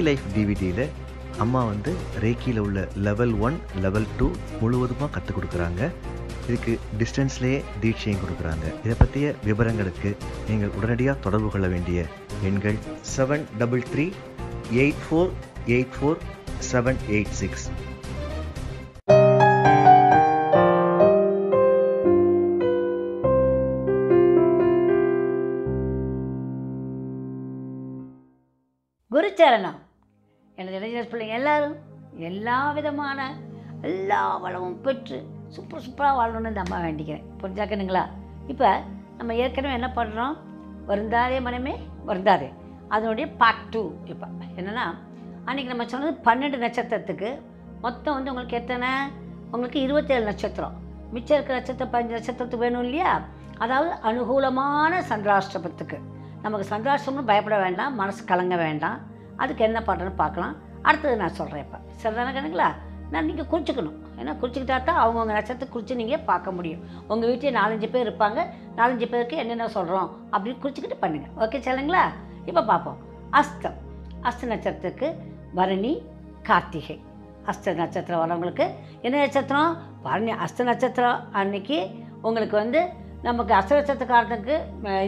ரேக்கி life டிவிடியில் அம்மா வந்து ரேக்கியில் உள்ள லெவல் ஒன் லெவல் டூ முழுவதுமாக கற்றுக் கொடுக்குறாங்க. இதுக்கு டிஸ்டன்ஸ்லேயே தீட்சையும் கொடுக்குறாங்க. இதை பற்றிய விவரங்களுக்கு நீங்கள் உடனடியாக தொடர்பு கொள்ள வேண்டிய எண்கள் seven double three eight four eight four seven eight six Gurucharanam. எனது இளைஞர் பிள்ளைங்க எல்லாரும் எல்லா விதமான எல்லா வளமும் பெற்று சூப்பர் சூப்பராக வாழணும்னு இந்த அம்மா வேண்டிக்கிறேன். புரிஞ்சாக்கணுங்களா இப்போ நம்ம ஏற்கனவே என்ன பண்ணுறோம் வருந்தாதே மனமே வருந்தாதே. அதனுடைய பார்ட் டூ இப்போ. என்னென்னா அன்றைக்கி நம்ம சொன்னது பன்னெண்டு நட்சத்திரத்துக்கு மொத்தம் வந்து உங்களுக்கு எத்தனை? உங்களுக்கு இருபத்தேழு நட்சத்திரம். மிச்சம் இருக்கிற நட்சத்திரம் பதினஞ்சு நட்சத்திரத்துக்கு வேணும் இல்லையா? அதாவது அனுகூலமான சந்திராஷ்டிரமத்துக்கு நமக்கு சந்திராஷ்டிரம்னு பயப்பட வேண்டாம் மனசு கலங்க வேண்டாம். அதுக்கு என்ன பண்ணுறேன்னு பார்க்கலாம். அடுத்தது நான் சொல்கிறேன் இப்போ. சரிதானே கணக்குங்களா நான் நீங்கள் குறிச்சிக்கணும். ஏன்னா குறிச்சிக்கிட்டா தான் அவங்கவுங்க நட்சத்திரத்தை குறித்து நீங்கள் பார்க்க முடியும். உங்கள் வீட்டில் நாலஞ்சு பேர் இருப்பாங்க. நாலஞ்சு பேருக்கு என்னென்ன சொல்கிறோம் அப்படின்னு குறிச்சிக்கிட்டு பண்ணுங்கள் ஓகே சரிங்களா இப்போ பார்ப்போம். அஸ்தம். அஸ்த நட்சத்திரத்துக்கு பரணி கார்த்திகை. அஸ்த நட்சத்திரம் வரவங்களுக்கு என்ன நட்சத்திரம்? பரணி அஸ்த நட்சத்திரம். அன்னைக்கு உங்களுக்கு வந்து நமக்கு அஸ்த நட்சத்திரக்காரத்துக்கு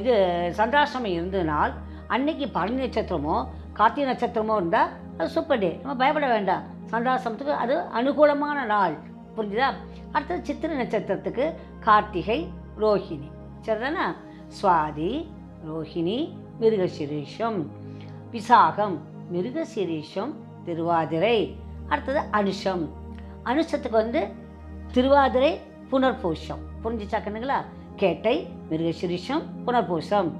இது சந்திராசிரமம் இருந்ததுனால் அன்னைக்கு பரணி நட்சத்திரமோ கார்த்திகை நட்சத்திரமோ இருந்தால் அது சூப்பர் டே நம்ம பயப்பட வேண்டாம். சந்தாசமத்துக்கு அது அனுகூலமான நாள். புரிஞ்சுதா? அடுத்தது சித்திரை நட்சத்திரத்துக்கு கார்த்திகை ரோஹிணி. சரிதானா? சுவாதி ரோஹிணி மிருகசிரீஷம். விசாகம் மிருகசிரீஷம் திருவாதிரை. அடுத்தது அனுஷம். அனுஷத்துக்கு வந்து திருவாதிரை புனர்பூஷம் புரிஞ்சுச்சாக்கணுங்களா கேட்டை மிருகசிரீஷம் புனர்பூசம்.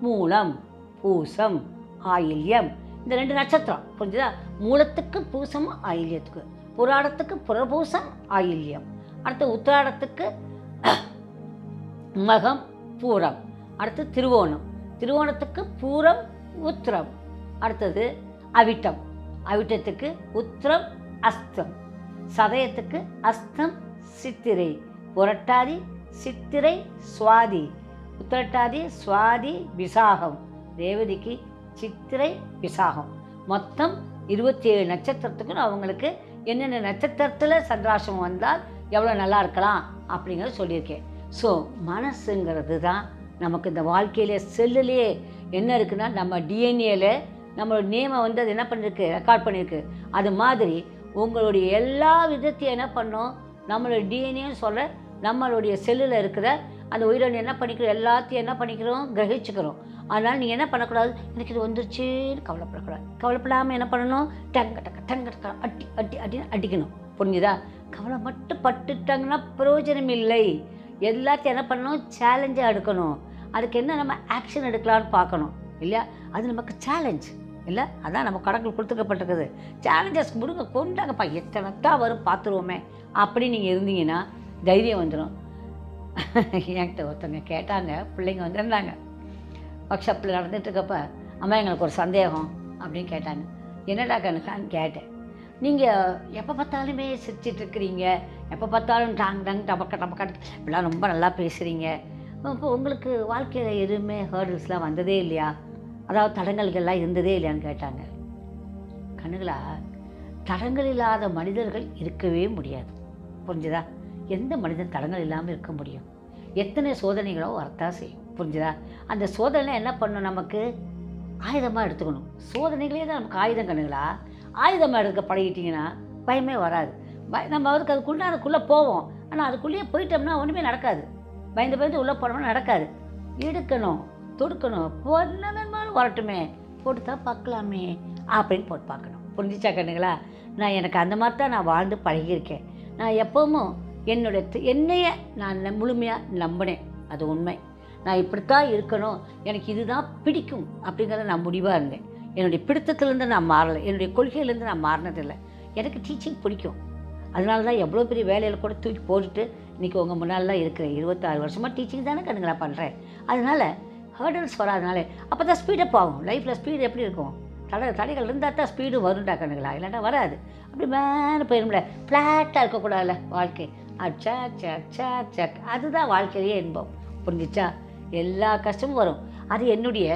மூலம் பூசம். ஆயில்யம். இந்த ரெண்டு நட்சத்திரம் புரிஞ்சுதா? மூலத்துக்கு பூசம் ஆயில்யத்துக்கு புராடத்துக்கு புறபூசம் ஆயில்யம். அடுத்து உத்திராடத்துக்கு மகம் பூரம் அடுத்து திருவோணம். திருவோணத்துக்கு பூரம் உத்திரம். அடுத்தது அவிட்டம். அவிட்டத்துக்கு உத்திரம் அஸ்தம். சதயத்துக்கு அஸ்தம் சித்திரை. புரட்டாதி சித்திரை சுவாதி. உத்திரட்டாதி சுவாதி விசாகம். ரேவதிக்கு சித்திரை விசாகம். மொத்தம் இருபத்தி ஏழு நட்சத்திரத்துக்கும் அவங்களுக்கு என்னென்ன நட்சத்திரத்தில் சந்திராசம் வந்தால் எவ்வளோ நல்லா இருக்கலாம் அப்படிங்கிறத சொல்லியிருக்கேன். ஸோ மனசுங்கிறது தான் நமக்கு இந்த வாழ்க்கையிலே செல்லுலேயே என்ன இருக்குன்னா நம்ம டிஎன்ஏல நம்மளோட நேமை வந்து அது என்ன பண்ணிருக்கு ரெக்கார்ட் பண்ணியிருக்கு அது மாதிரி உங்களுடைய எல்லா விதத்தையும் என்ன பண்ணோம் நம்மளோட டிஎன்ஏன்னு சொல்ல நம்மளுடைய செல்லில் இருக்கிற அந்த உயிரணு என்ன பண்ணிக்கிறோம் எல்லாத்தையும் என்ன பண்ணிக்கிறோம் கிரகிச்சுக்கிறோம். அதனால் நீங்கள் என்ன பண்ணக்கூடாது? எனக்கு இது வந்துருச்சுன்னு கவலைப்படக்கூடாது. கவலைப்படாமல் என்ன பண்ணணும்? டங்க டக்க டங்க டக்க அட்டி அட்டி அட்டின்னு அடிக்கணும். புரிஞ்சுதா? கவலை மட்டும் பட்டுட்டாங்கன்னா பிரயோஜனம் இல்லை எல்லாத்தையும் என்ன பண்ணணும்? சேலஞ்சாக எடுக்கணும். அதுக்கு என்ன நம்ம ஆக்ஷன் எடுக்கலாம்னு பார்க்கணும். இல்லையா? அது நமக்கு சேலஞ்ச் இல்லை? அதான் நம்ம கடவுள் கொடுத்துக்கப்பட்டிருக்குது. சேலஞ்சஸ் முடுங்க கொண்டாங்கப்பா. எத்தனை தான் வரும் பார்த்துருவோமே. அப்படி நீங்கள் இருந்தீங்கன்னா தைரியம் வந்துடும் என்கிட்ட ஒருத்தவங்க கேட்டாங்க. பிள்ளைங்க வந்திருந்தாங்க. ஒர்க் ஷாப்பில் நடந்துட்டுருக்கப்ப அம்மா எங்களுக்கு ஒரு சந்தேகம் அப்படின்னு கேட்டாங்க. என்னடா கணக்கான்னு கேட்டேன். நீங்கள் எப்போ பார்த்தாலுமே சிரிச்சிட்ருக்கிறீங்க. எப்போ பார்த்தாலும் டாங் டாங் டபக்க டபக்க இப்படிலாம் ரொம்ப நல்லா பேசுகிறீங்க இப்போ உங்களுக்கு வாழ்க்கையில் எதுவுமே ஹேர்டில்ஸ்லாம் வந்ததே இல்லையா? அதாவது தடங்கல்கள்லாம் இருந்ததே இல்லையான்னு கேட்டாங்க. கண்ணுகளா தடங்கள் இல்லாத மனிதர்கள் இருக்கவே முடியாது. புரிஞ்சுதா? எந்த மனிதன் தடங்கள் இல்லாமல் இருக்க முடியும்? எத்தனை சோதனைகளோ வரத்தான் செய்யும். புரிஞ்சுதா? அந்த சோதனை என்ன பண்ணும் நமக்கு? ஆயுதமாக எடுத்துக்கணும். சோதனைகளே தான் நமக்கு ஆயுதம் கண்ணுங்களா ஆயுதமாக எடுக்க பழகிட்டிங்கன்னா பயமே வராது. பய நம்ம அதுக்கு அதுக்குள்ளே அதுக்குள்ளே போவோம். ஆனால் அதுக்குள்ளேயே போயிட்டோம்னா ஒன்றுமே நடக்காது. பயந்து பயந்து உள்ளே போனோம்னா நடக்காது. எடுக்கணும் தொடுக்கணும். என்ன வரட்டுமே. போட்டு தான் பார்க்கலாமே அப்படின்னு போட்டு பார்க்கணும். புரிஞ்சிச்சா கண்ணுங்களா நான் எனக்கு அந்த மாதிரி தான் நான் வாழ்ந்து பழகியிருக்கேன். நான் எப்பவும் என்னுடைய என்னைய நான் முழுமையாக நம்பினேன். அது உண்மை. நான் இப்படித்தான் இருக்கணும். எனக்கு இதுதான் பிடிக்கும் அப்படிங்கிறத நான் முடிவாக இருந்தேன். என்னுடைய பிடித்தத்துலேருந்து நான் மாறலை. என்னுடைய கொள்கையிலேருந்து நான் மாறினதில்லை. எனக்கு டீச்சிங் பிடிக்கும். அதனால தான் எவ்வளோ பெரிய வேலையில் கூட தூக்கி போட்டுட்டு இன்றைக்கி உங்கள் முன்னாலெலாம் இருக்கிறேன். இருபத்தாறு வருஷமாக டீச்சிங் தானே கண்ணுங்களா பண்ணுறேன் அதனால் ஹேர்டல்ஸ் வராதனால அப்போ தான் ஸ்பீடப் ஆகும். லைஃப்பில் ஸ்பீடு எப்படி இருக்கும்? தடை தடைகள் இருந்தால் தான் ஸ்பீடு வரும்டா கண்ணுங்களா? இல்லைன்னா வராது. அப்படி மேலே போயிரும்ல. ஃப்ளாட்டாக இருக்கக்கூடாதுல்ல வாழ்க்கை. அச்சா சக் சக் சக் அதுதான் வாழ்க்கையிலேயே இன்பம். புரிஞ்சிச்சா? எல்லா கஷ்டமும் வரும். அது என்னுடைய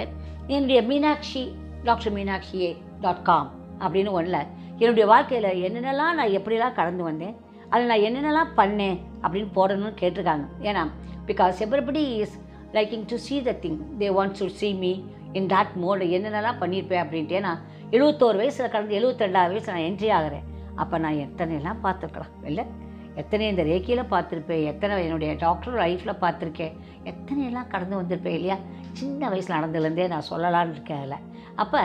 என்னுடைய Meenakshi doctor Meenakshi dot com அப்படின்னு ஒன்றில் என்னுடைய வாழ்க்கையில் என்னென்னலாம் நான் எப்படிலாம் கடந்து வந்தேன் அதில் நான் என்னென்னலாம் பண்ணேன் அப்படின்னு போடணும்னு கேட்டிருக்காங்க. ஏன்னா because everybody is liking to see the thing they want to see me in that mode என்னென்னலாம் பண்ணியிருப்பேன் அப்படின்ட்டு. ஏன்னா எழுபத்தோரு வயசில் கடந்து எழுபத்திரெண்டாவது வயசு நான் என்ட்ரி ஆகிறேன். அப்போ நான் எத்தனைலாம் பார்த்துருக்கலாம் இல்லை? எத்தனை இந்த ரேக்கியில் பார்த்துருப்பேன் எத்தனை என்னுடைய டாக்டர் லைஃப்பில் பார்த்துருக்கேன். எத்தனையெல்லாம் கடந்து வந்திருப்பேன் இல்லையா? சின்ன வயசில் நடந்ததுலேருந்தே நான் சொல்லலான்னு இருக்கேன் அதில். அப்போ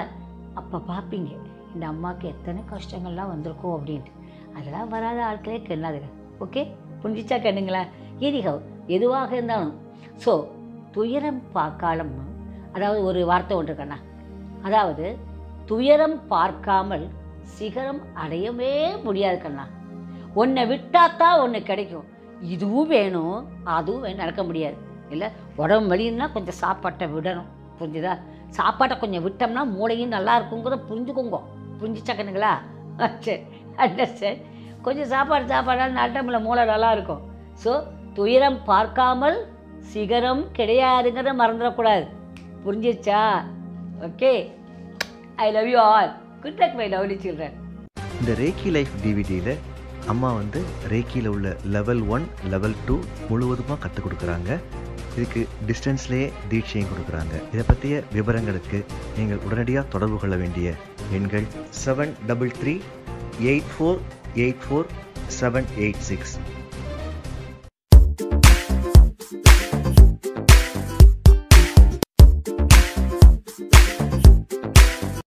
அப்போ பார்ப்பீங்க இந்த அம்மாவுக்கு எத்தனை கஷ்டங்கள்லாம் வந்திருக்கும் அப்படின்ட்டு. அதெல்லாம் வராத ஆட்களே கண்ணாதுங்க. ஓகே? புரிஞ்சிச்சா கண்ணுங்களா? எரிகவ் எதுவாக இருந்தாலும். ஸோ துயரம் பார்க்காலம் அதாவது ஒரு வார்த்தை ஒன்று கண்ணா அதாவது துயரம் பார்க்காமல் சிகரம் அடையவே முடியாது கண்ணா உன்னை விட்டாத்தான் ஒன்று கிடைக்கும். இதுவும் வேணும் அதுவும் வேணும் நடக்க முடியாது. இல்லை உடம்பு வலின்னா கொஞ்சம் சாப்பாட்டை விடணும். புரிஞ்சுதா? சாப்பாட்டை கொஞ்சம் விட்டோம்னா மூளையும் நல்லா இருக்குங்கிறத புரிஞ்சுக்கோங்க. புரிஞ்சுச்சக்கணுங்களா சரி. அண்டர்ஸ்டாண்ட் கொஞ்சம் சாப்பாடு சாப்பாடால் நட்டமில்ல மூளை நல்லா இருக்கும். ஸோ துயரம் பார்க்காமல் சிகரம் கிடையாதுங்கிறத மறந்துடக்கூடாது. புரிஞ்சிச்சா okay I love you all good luck my lovely children இந்த ரேக்கி லைஃப் டிவிடியில் அம்மா வந்து ரேக்கியில் உள்ள லெவல் ஒன் லெவல் டூ முழுவதுமாக கற்றுக் கொடுக்குறாங்க. இதுக்கு டிஸ்டன்ஸ்லேயே தீட்சையும் கொடுக்குறாங்க. இதை பற்றிய விவரங்களுக்கு நீங்கள் உடனடியாக தொடர்பு கொள்ள வேண்டிய எண்கள் seven double three eight four eight four seven eight six